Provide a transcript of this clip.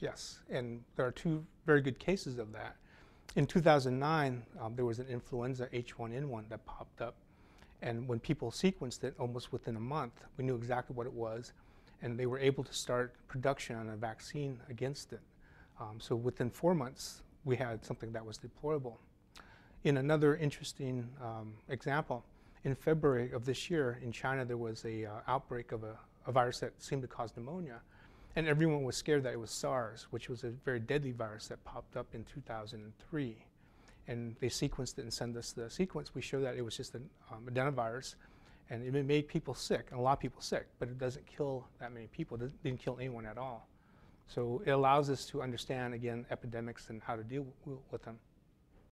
Yes, and there are two very good cases of that. In 2009, um, there was an influenza H1N1 that popped up, and when people sequenced it almost within a month, we knew exactly what it was, and they were able to start production on a vaccine against it. Um, so within four months, we had something that was deployable. In another interesting um, example, in February of this year in China, there was a uh, outbreak of a, a virus that seemed to cause pneumonia. And everyone was scared that it was SARS, which was a very deadly virus that popped up in 2003. And they sequenced it and sent us the sequence. We showed that it was just an um, adenovirus, and it made people sick, and a lot of people sick, but it doesn't kill that many people. It didn't kill anyone at all. So it allows us to understand, again, epidemics and how to deal with them.